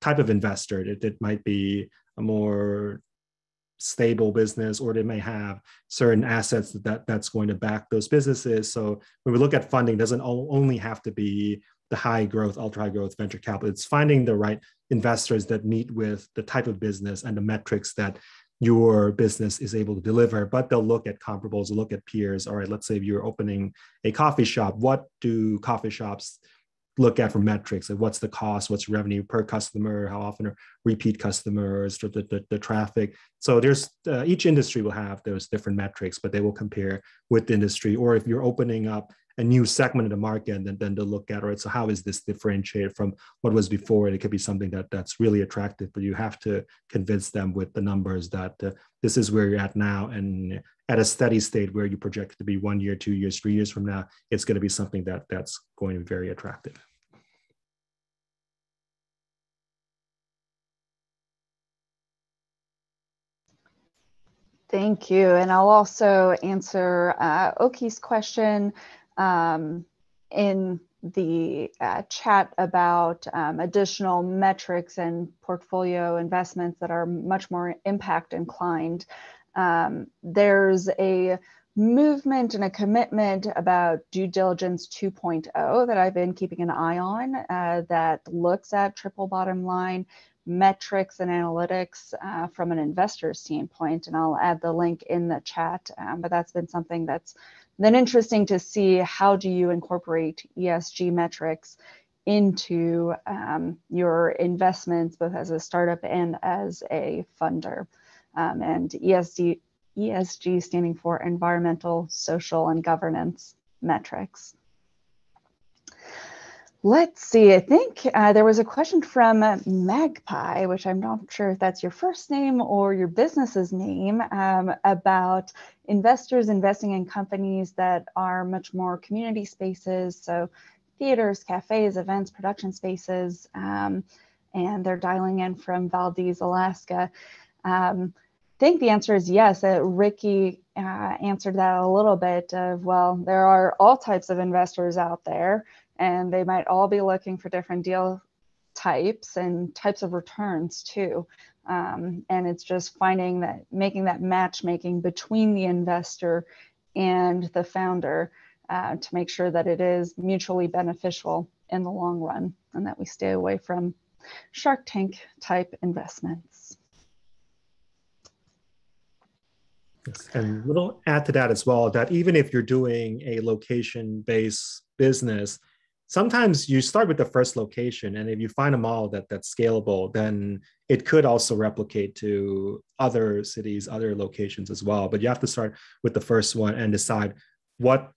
Speaker 4: type of investor it, it might be a more stable business or they may have certain assets that that that's going to back those businesses. So when we look at funding doesn't only have to be the high growth ultra high growth venture capital. It's finding the right investors that meet with the type of business and the metrics that your business is able to deliver, but they'll look at comparables, look at peers. All right, let's say if you're opening a coffee shop, what do coffee shops look at for metrics? Like what's the cost, what's revenue per customer, how often are repeat customers, the, the, the traffic. So there's uh, each industry will have those different metrics, but they will compare with the industry. Or if you're opening up a new segment of the market then, then to look at, right, so how is this differentiated from what was before? And it could be something that that's really attractive, but you have to convince them with the numbers that uh, this is where you're at now. And at a steady state where you project it to be one year, two years, three years from now, it's going to be something that that's going to be very attractive.
Speaker 1: Thank you. And I'll also answer uh, Oki's question um, in the uh, chat about um, additional metrics and portfolio investments that are much more impact inclined. Um, there's a movement and a commitment about due diligence 2.0 that I've been keeping an eye on uh, that looks at triple bottom line metrics and analytics uh, from an investor standpoint. And I'll add the link in the chat, um, but that's been something that's been interesting to see how do you incorporate ESG metrics into um, your investments, both as a startup and as a funder. Um, and ESG, ESG standing for environmental, social, and governance metrics. Let's see, I think uh, there was a question from Magpie, which I'm not sure if that's your first name or your business's name, um, about investors investing in companies that are much more community spaces. So theaters, cafes, events, production spaces, um, and they're dialing in from Valdez, Alaska. Um, think the answer is yes. Uh, Ricky uh, answered that a little bit of, well, there are all types of investors out there and they might all be looking for different deal types and types of returns too. Um, and it's just finding that making that matchmaking between the investor and the founder uh, to make sure that it is mutually beneficial in the long run and that we stay away from Shark Tank type investments.
Speaker 4: Yes, and little add to that as well that even if you're doing a location based business, sometimes you start with the first location and if you find a model that that's scalable then it could also replicate to other cities other locations as well. But you have to start with the first one and decide what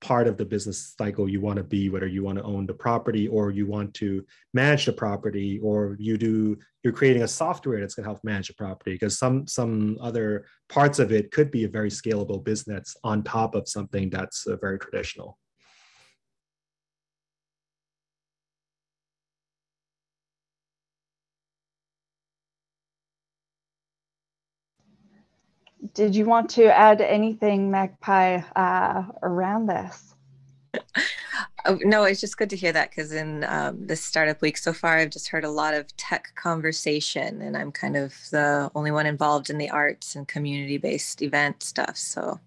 Speaker 4: part of the business cycle. You want to be whether you want to own the property or you want to manage the property or you do you're creating a software that's going to help manage the property because some some other parts of it could be a very scalable business on top of something that's uh, very traditional
Speaker 1: Did you want to add anything, Magpie, uh, around this?
Speaker 7: Oh, no, it's just good to hear that because in um, this startup week so far, I've just heard a lot of tech conversation, and I'm kind of the only one involved in the arts and community based event stuff. So,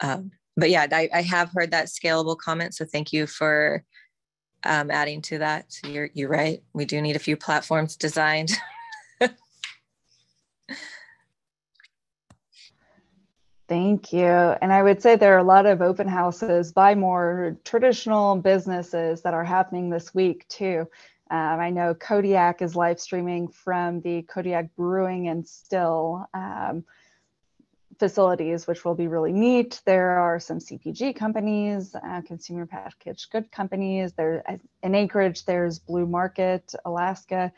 Speaker 7: um, but yeah, I, I, have heard that scalable comment. So thank you for um, adding to that. You're you're right. We do need a few platforms designed. (laughs)
Speaker 1: Thank you. And I would say there are a lot of open houses by more traditional businesses that are happening this week too. Um, I know Kodiak is live streaming from the Kodiak Brewing and Still um, facilities, which will be really neat. There are some CPG companies, uh, consumer packaged good companies. There in Anchorage, there's Blue Market Alaska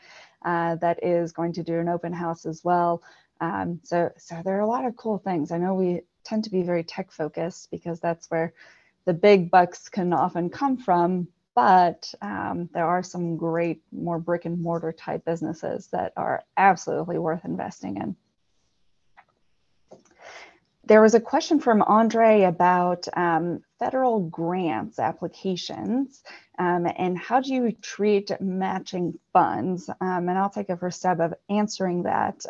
Speaker 1: uh, that is going to do an open house as well. Um, so, so there are a lot of cool things. I know we tend to be very tech focused because that's where the big bucks can often come from. But um, there are some great, more brick and mortar type businesses that are absolutely worth investing in. There was a question from Andre about um, federal grants applications um, and how do you treat matching funds? Um, and I'll take a first stab of answering that.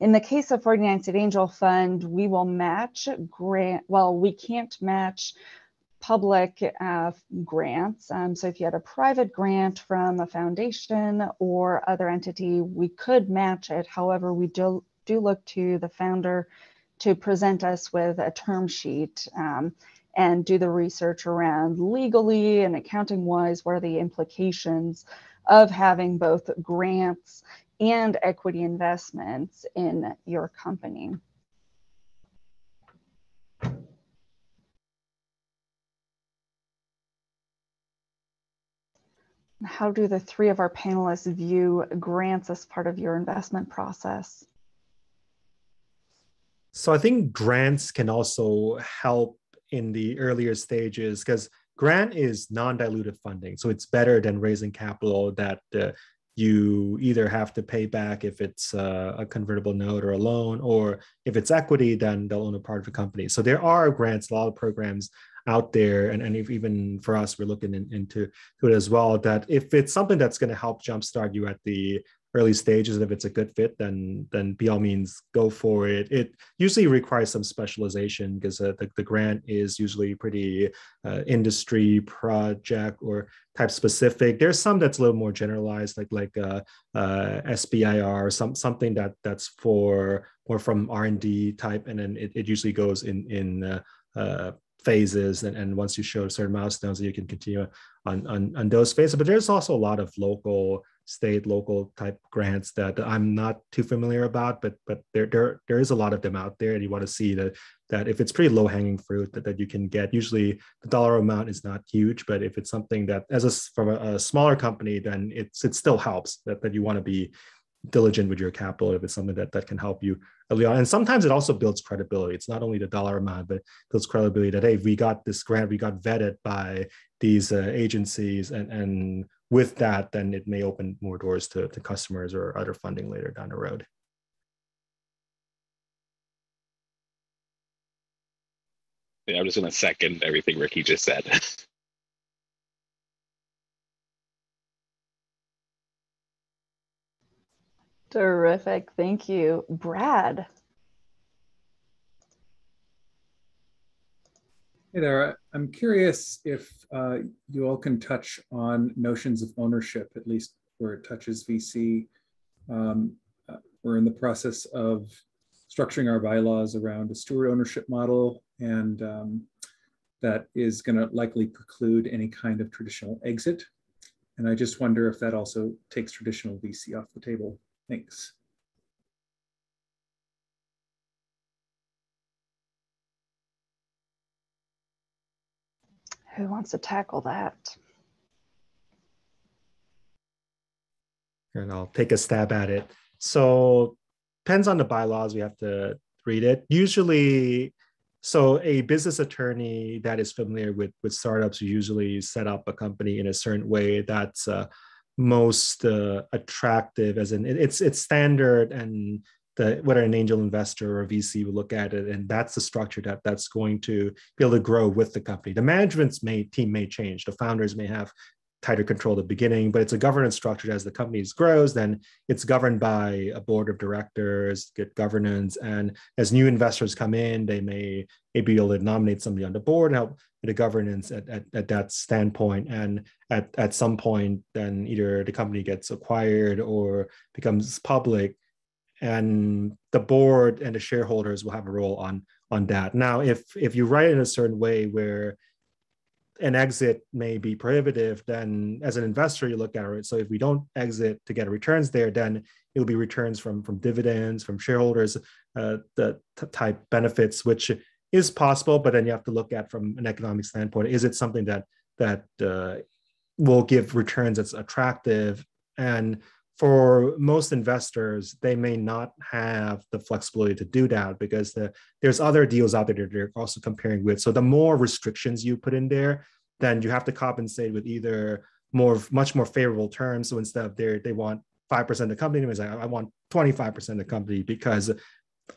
Speaker 1: In the case of 49 State Angel Fund, we will match grant, well, we can't match public uh, grants. Um, so if you had a private grant from a foundation or other entity, we could match it. However, we do, do look to the founder to present us with a term sheet um, and do the research around legally and accounting wise, what are the implications of having both grants and equity investments in your company. How do the three of our panelists view grants as part of your investment process?
Speaker 4: So I think grants can also help in the earlier stages because grant is non-dilutive funding. So it's better than raising capital that uh, you either have to pay back if it's uh, a convertible note or a loan, or if it's equity, then they'll own a part of the company. So there are grants, a lot of programs out there and, and even for us we're looking in, into it as well that if it's something that's going to help jumpstart you at the early stages and if it's a good fit then then by all means go for it. It usually requires some specialization because uh, the, the grant is usually pretty uh, industry project or type specific. There's some that's a little more generalized like like uh, uh, SBIR or some something that that's for more from R&D type and then it, it usually goes in in uh, uh, phases and, and once you show certain milestones you can continue on, on, on those phases. But there's also a lot of local state local type grants that i'm not too familiar about but but there there, there is a lot of them out there and you want to see that that if it's pretty low hanging fruit that, that you can get usually the dollar amount is not huge but if it's something that as a from a, a smaller company then it's it still helps that, that you want to be diligent with your capital if it's something that, that can help you early on. And sometimes it also builds credibility. It's not only the dollar amount, but builds credibility that, hey, we got this grant, we got vetted by these uh, agencies. And, and with that, then it may open more doors to, to customers or other funding later down the road.
Speaker 2: Yeah, I'm just going to second everything Ricky just said. (laughs)
Speaker 1: Terrific. Thank you. Brad.
Speaker 6: Hey there. I'm curious if uh, you all can touch on notions of ownership, at least where it touches VC. Um, uh, we're in the process of structuring our bylaws around a steward ownership model, and um, that is going to likely preclude any kind of traditional exit. And I just wonder if that also takes traditional VC off the table. Thanks.
Speaker 1: Who wants to tackle that?
Speaker 4: And I'll take a stab at it. So depends on the bylaws. We have to read it. Usually, so a business attorney that is familiar with with startups usually set up a company in a certain way that's uh, most uh, attractive as in it's it's standard and the whether an angel investor or a VC will look at it and that's the structure that that's going to be able to grow with the company. The management's may team may change. The founders may have tighter control at the beginning, but it's a governance structure as the company grows, then it's governed by a board of directors, good governance. And as new investors come in, they may, may be able to nominate somebody on the board and help with the governance at, at, at that standpoint. And at, at some point, then either the company gets acquired or becomes public and the board and the shareholders will have a role on on that. Now, if if you write it in a certain way where an exit may be prohibitive, then as an investor, you look at it. So if we don't exit to get returns there, then it'll be returns from from dividends, from shareholders, uh, the t- type benefits, which is possible. But then you have to look at from an economic standpoint: is it something that that uh, will give returns that's attractive? And for most investors, they may not have the flexibility to do that because the, there's other deals out there that they're also comparing with. So the more restrictions you put in there, then you have to compensate with either more, much more favorable terms. So instead of they they want five percent of the company, like I want 25 percent of the company because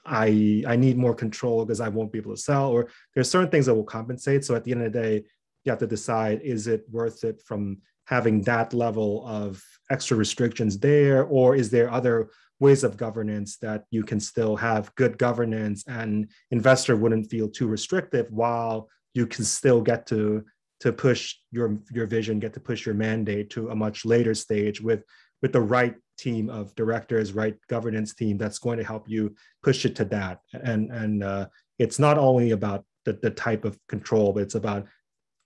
Speaker 4: I I need more control because I won't be able to sell. Or there's certain things that will compensate. So at the end of the day, you have to decide is it worth it from having that level of extra restrictions there or is there other ways of governance that you can still have good governance and investor wouldn't feel too restrictive while you can still get to to push your your vision, get to push your mandate to a much later stage with with the right team of directors, right governance team that's going to help you push it to that. And and uh, it's not only about the, the type of control, but it's about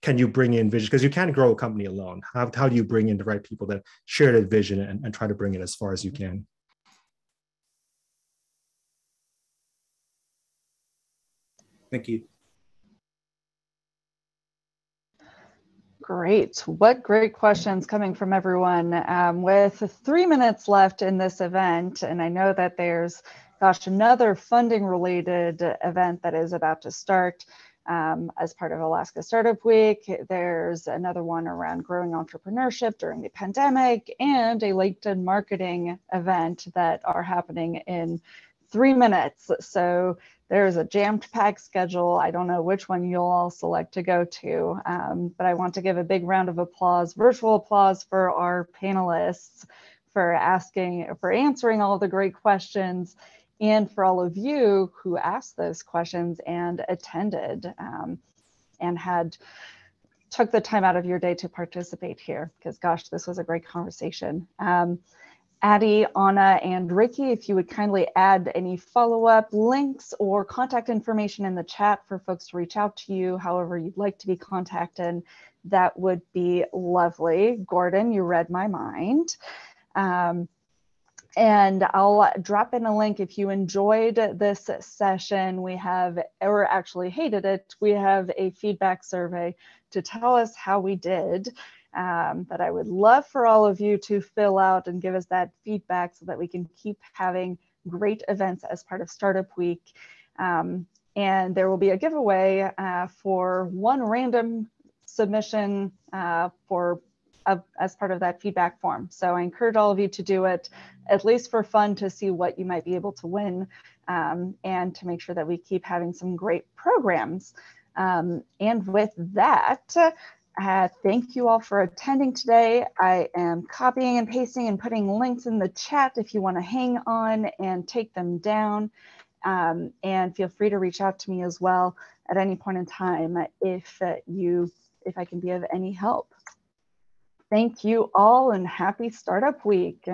Speaker 4: can you bring in vision because you can't grow a company alone. How, how do you bring in the right people that share that vision and, and try to bring it as far as you can?
Speaker 6: Thank you.
Speaker 1: Great. What great questions coming from everyone. Um, with three minutes left in this event, and I know that there's, gosh, another funding related event that is about to start um, as part of Alaska Startup Week. There's another one around growing entrepreneurship during the pandemic and a LinkedIn marketing event that are happening in three minutes. So there's a jammed packed schedule. I don't know which one you'll all select to go to, um, but I want to give a big round of applause, virtual applause for our panelists for asking, for answering all the great questions and for all of you who asked those questions and attended um, and had took the time out of your day to participate here because gosh, this was a great conversation. Um, Addie, Anna, and Ricky, if you would kindly add any follow-up links or contact information in the chat for folks to reach out to you, however you'd like to be contacted, that would be lovely. Gordon, you read my mind. Um, and I'll drop in a link if you enjoyed this session. We have, or actually hated it, we have a feedback survey to tell us how we did um, that I would love for all of you to fill out and give us that feedback so that we can keep having great events as part of Startup Week. Um, and there will be a giveaway uh, for one random submission uh, for uh, as part of that feedback form. So I encourage all of you to do it, at least for fun, to see what you might be able to win um, and to make sure that we keep having some great programs. Um, and with that, uh, thank you all for attending today. I am copying and pasting and putting links in the chat if you want to hang on and take them down. Um, and feel free to reach out to me as well at any point in time if uh, you if I can be of any help. Thank you all and happy startup week.